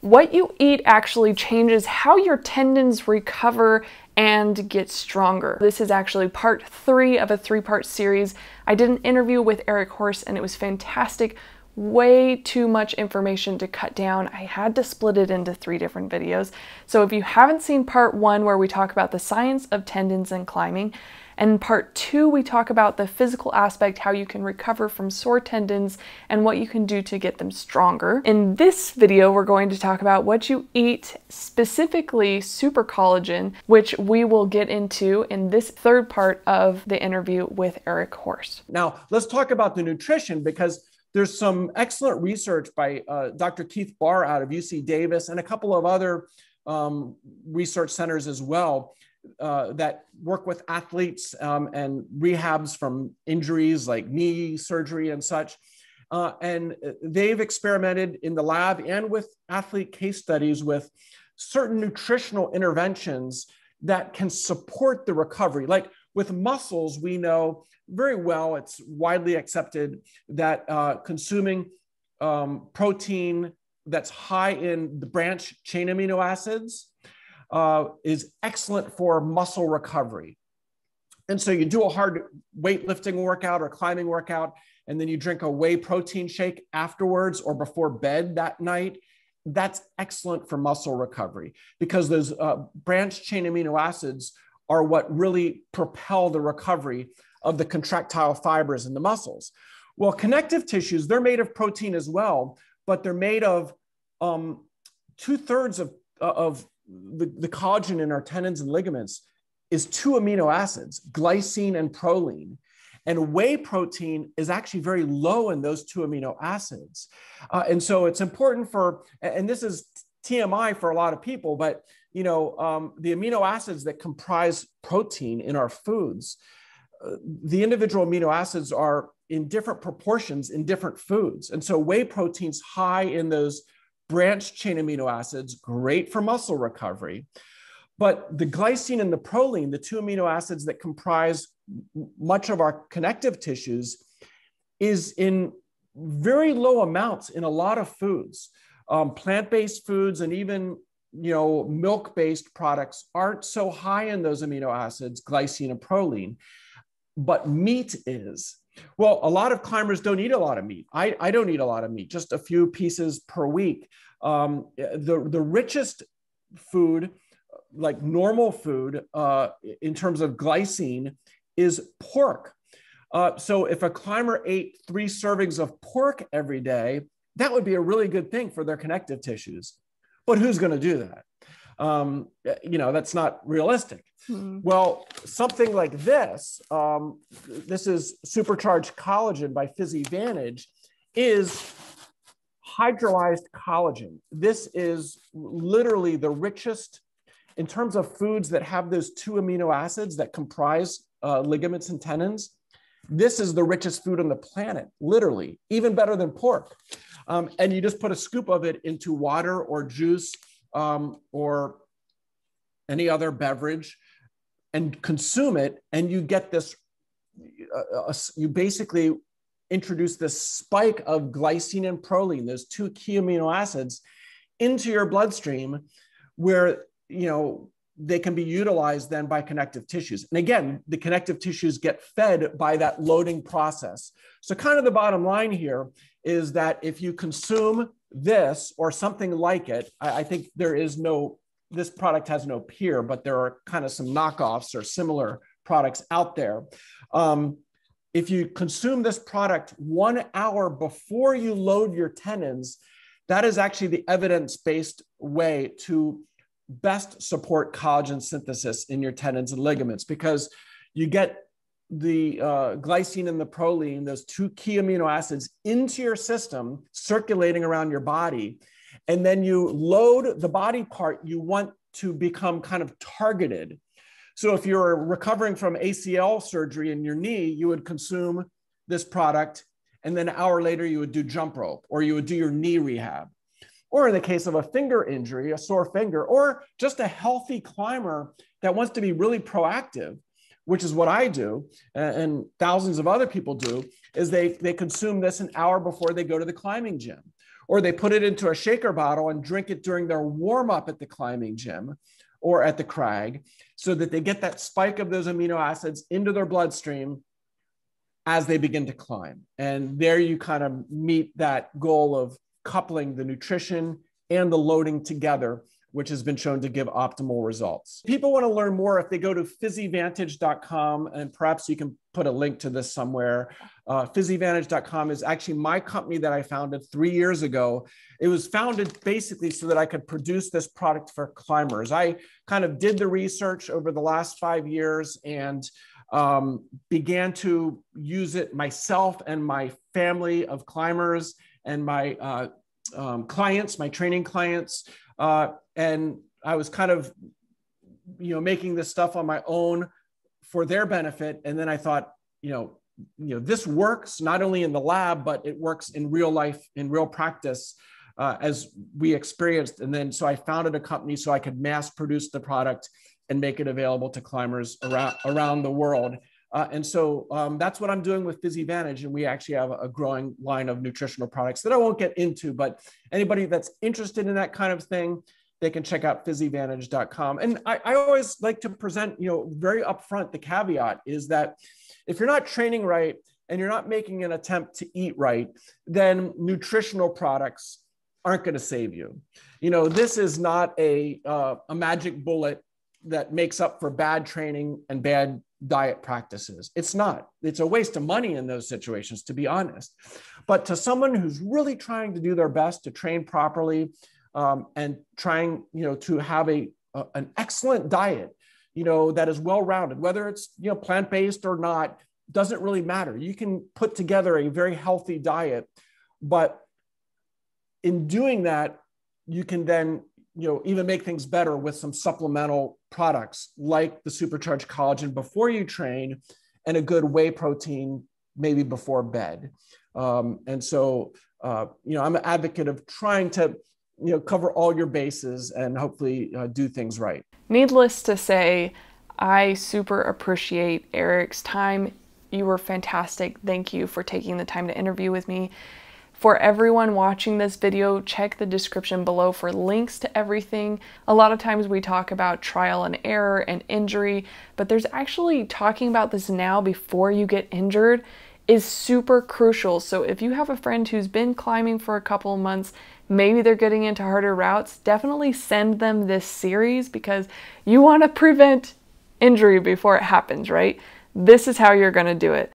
What you eat actually changes how your tendons recover and get stronger. This is actually part three of a three part series. I did an interview with Eric Hörst and it was fantastic. Way too much information to cut down. I had to split it into three different videos. So if you haven't seen part one, where we talk about the science of tendons and climbing, and part two, we talk about the physical aspect, how you can recover from sore tendons and what you can do to get them stronger. In this video, we're going to talk about what you eat, specifically super collagen, which we will get into in this third part of the interview with Eric Hörst. Now, let's talk about the nutrition because there's some excellent research by uh, Dr. Keith Barr out of UC Davis and a couple of other um, research centers as well uh, that work with athletes um, and rehabs from injuries like knee surgery and such. Uh, and they've experimented in the lab and with athlete case studies with certain nutritional interventions that can support the recovery. Like with muscles, we know very well, it's widely accepted that uh, consuming um, protein that's high in the branch chain amino acids uh, is excellent for muscle recovery. And so you do a hard weightlifting workout or climbing workout, and then you drink a whey protein shake afterwards or before bed that night. That's excellent for muscle recovery because those uh, branched chain amino acids are what really propel the recovery of the contractile fibers in the muscles. Well, connective tissues, they're made of protein as well, but they're made of um, two thirds of, of the, the collagen in our tendons and ligaments is two amino acids, glycine and proline. And whey protein is actually very low in those two amino acids. Uh, and so it's important for, and this is TMI for a lot of people, but you know, um, the amino acids that comprise protein in our foods, uh, the individual amino acids are in different proportions in different foods. And so whey protein's high in those branched chain amino acids, great for muscle recovery. But the glycine and the proline, the two amino acids that comprise much of our connective tissues, is in very low amounts in a lot of foods. Um, plant-based foods and even you know milk-based products aren't so high in those amino acids, glycine and proline, but meat is. Well, a lot of climbers don't eat a lot of meat. I, I don't eat a lot of meat, just a few pieces per week. Um, the, the richest food, like normal food, uh, in terms of glycine, is pork. Uh, so if a climber ate three servings of pork every day, that would be a really good thing for their connective tissues. But who's going to do that? Um, you know, that's not realistic. Mm-hmm. Well, something like this, um, this is supercharged collagen by Physivantage, is hydrolyzed collagen. This is literally the richest in terms of foods that have those two amino acids that comprise uh, ligaments and tendons. This is the richest food on the planet, literally, even better than pork. Um, and you just put a scoop of it into water or juice um, or any other beverage and consume it, and you get this. Uh, uh, you basically introduce this spike of glycine and proline, those two key amino acids, into your bloodstream, where you know they can be utilized then by connective tissues. And again, the connective tissues get fed by that loading process. So, kind of the bottom line here is that if you consume this or something like it, I, I think there is no this product has no peer, but there are kind of some knockoffs or similar products out there. Um, if you consume this product one hour before you load your tendons, that is actually the evidence based way to best support collagen synthesis in your tendons and ligaments because you get the uh, glycine and the proline, those two key amino acids, into your system, circulating around your body and then you load the body part you want to become kind of targeted. So if you're recovering from ACL surgery in your knee, you would consume this product, and then an hour later you would do jump rope or you would do your knee rehab. Or in the case of a finger injury, a sore finger, or just a healthy climber that wants to be really proactive, which is what I do, and thousands of other people do, is they, they consume this an hour before they go to the climbing gym or they put it into a shaker bottle and drink it during their warm up at the climbing gym or at the crag so that they get that spike of those amino acids into their bloodstream as they begin to climb. And there you kind of meet that goal of coupling the nutrition and the loading together which has been shown to give optimal results. People want to learn more if they go to physivantage.com, and perhaps you can put a link to this somewhere. Uh, physivantage.com is actually my company that I founded three years ago. It was founded basically so that I could produce this product for climbers. I kind of did the research over the last five years and um, began to use it myself and my family of climbers and my uh, um, clients, my training clients. Uh, and I was kind of, you know, making this stuff on my own for their benefit. And then I thought, you know, you know, this works not only in the lab, but it works in real life, in real practice, uh, as we experienced. And then so I founded a company so I could mass produce the product and make it available to climbers around around the world. Uh, and so um, that's what I'm doing with PhysiVantage. And we actually have a growing line of nutritional products that I won't get into, but anybody that's interested in that kind of thing, they can check out physivantage.com. And I, I always like to present, you know, very upfront, the caveat is that if you're not training right and you're not making an attempt to eat right, then nutritional products aren't going to save you. You know, this is not a, uh, a magic bullet that makes up for bad training and bad diet practices. It's not. It's a waste of money in those situations, to be honest. But to someone who's really trying to do their best to train properly um, and trying, you know, to have a, a an excellent diet, you know, that is well-rounded, whether it's you know plant-based or not, doesn't really matter. You can put together a very healthy diet, but in doing that, you can then you know even make things better with some supplemental products like the supercharged collagen before you train and a good whey protein maybe before bed. Um, and so uh, you know i'm an advocate of trying to you know cover all your bases and hopefully uh, do things right. Needless to say i super appreciate eric's time. You were fantastic. Thank you for taking the time to interview with me for everyone watching this video, check the description below for links to everything. A lot of times we talk about trial and error and injury, but there's actually talking about this now before you get injured is super crucial. So if you have a friend who's been climbing for a couple of months, maybe they're getting into harder routes, definitely send them this series because you want to prevent injury before it happens, right? This is how you're going to do it.